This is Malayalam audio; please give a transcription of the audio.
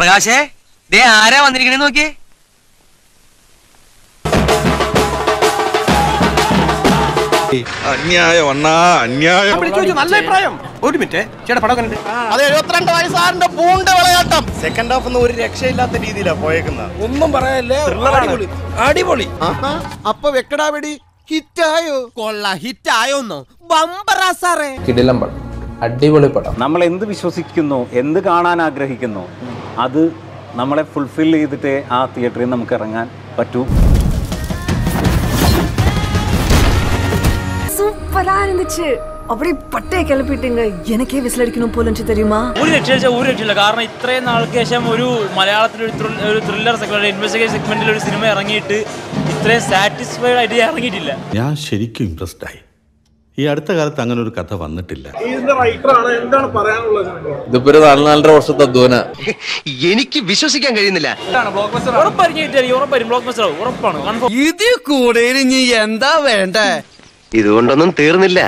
പ്രകാശേ ദേ ആരാ വന്നിരിക്കണേ നോക്കിയേ. അന്യായം അണ്ണാ അന്യായം. നല്ല അഭിപ്രായം. ഒരു മിനിറ്റ് ചേട്ടാ പടം കണ്ടിട്ട്. അത് എഴുപത്തിരണ്ട് വയസ്സാറിന്റെ പൂണ്ട വിളയാട്ടം. സെക്കൻഡ് ഹാഫ് ഒരു രക്ഷയില്ലാത്ത രീതിയിലാണ് പോയേക്കുന്നത് ഒന്നും പറയാനല്ലേ അടിപൊളി അടിപൊളി. അപ്പൊ വെക്കടാ വെടി ഹിറ്റായോ? കൊള്ള ഹിറ്റ് ആയോന്നോ ബമ്പറാ സാറേ. കിടിലം പടം അടിപൊളി പടം. നമ്മൾ എന്ത് വിശ്വസിക്കുന്നു എന്ത് കാണാൻ ആഗ്രഹിക്കുന്നു അത് നമ്മളെ ഫുൾഫിൽ ചെയ്തിട്ടേ ആ തിയേറ്ററിൽ നമുക്ക് ഇറങ്ങാൻ പറ്റൂ சூப்பரா இருந்துச்சு அப்படியே பட்டையை கிளப்பிட்டீங்க எனக்கே விசில் அடிக்கணும் போல இருந்துச்சு தெரியுமா ഒരു രക്ഷയില്ല ഒരു രക്ഷയില്ല കാരണം ഇത്രയും നാൾക്ക് ശേഷം ഒരു മലയാളത്തിൽ ഒരു thrill- ഒരു ത്രില്ലർ സെഗ്മെന്റ് ഇൻവെസ്റ്റിഗേഷൻ സെഗ്മെന്റിൽ ഒരു സിനിമ ഇറങ്ങിയിട്ട് ഇത്രയും സാറ്റിസ്ഫൈഡ് ആയിട്ട് ഇറങ്ങിയിട്ടില്ല ഞാൻ ശരിക്കും ഇംപ്രസ്ഡ് ആയി ഈ അടുത്ത കാലത്ത് അങ്ങനെ ഒരു കഥ വന്നിട്ടില്ല. ഇതിപ്പോ ഒരു നാല് നാലര വർഷത്തെ അധ്വാന. എനിക്ക് വിശ്വസിക്കാൻ കഴിയുന്നില്ല. ഇത് കൊണ്ടൊന്നും ഇതിൽ എന്താ വേണ്ടേ? ഇതുകൊണ്ടൊന്നും തീർന്നില്ല.